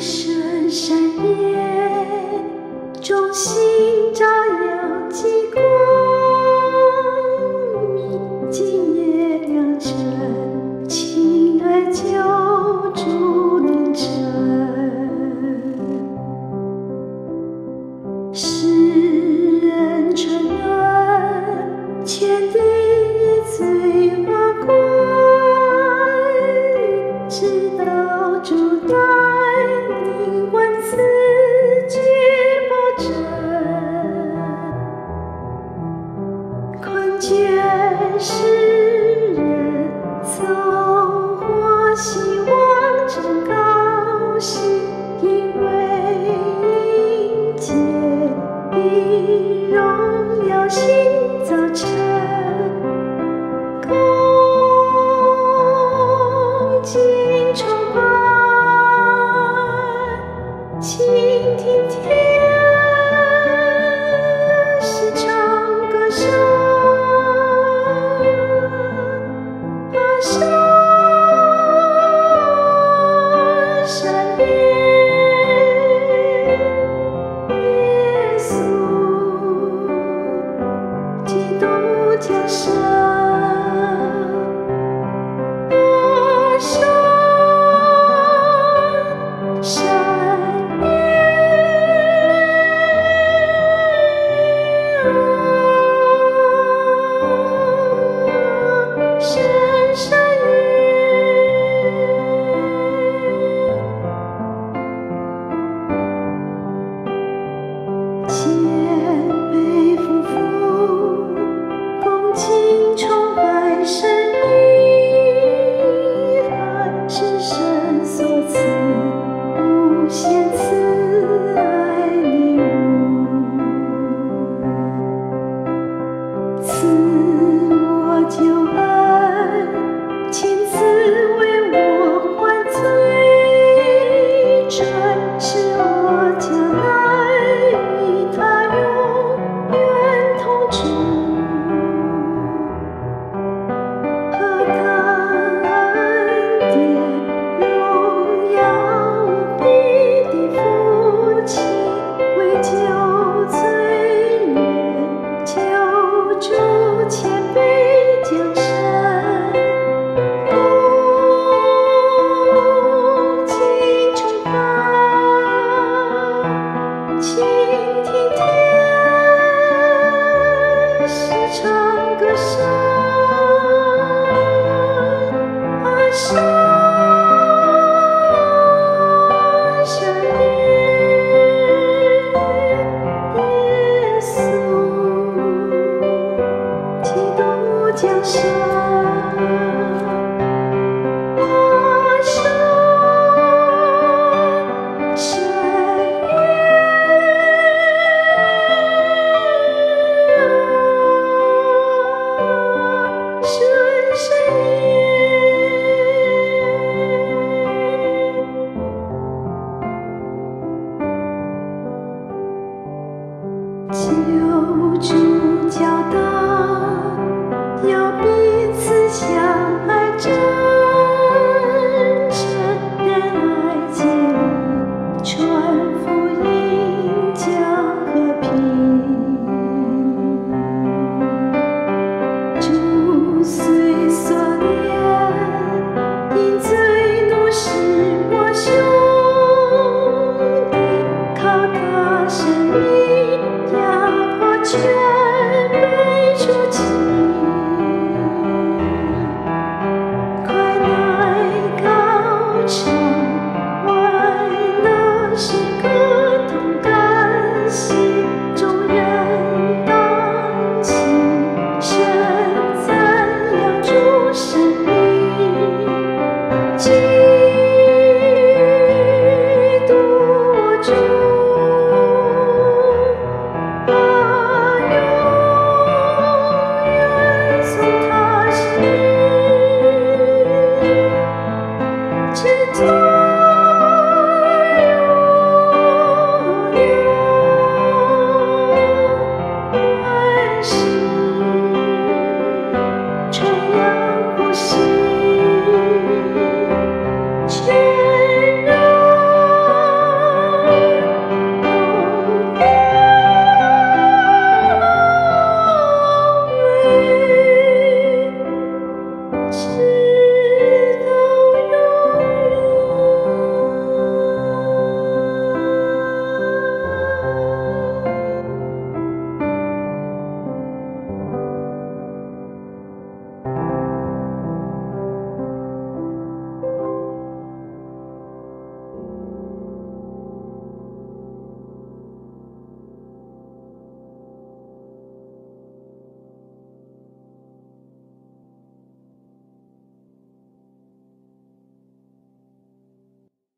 深深夜，中心照耀极光，今夜良辰，情的酒。生生生生生生命救主教导 céu.